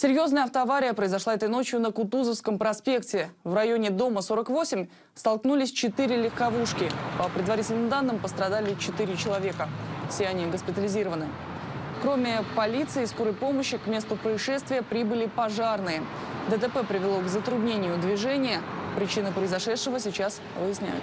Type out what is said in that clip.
Серьезная автоавария произошла этой ночью на Кутузовском проспекте. В районе дома 48 столкнулись четыре легковушки. По предварительным данным пострадали четыре человека. Все они госпитализированы. Кроме полиции и скорой помощи к месту происшествия прибыли пожарные. ДТП привело к затруднению движения. Причины произошедшего сейчас выясняют.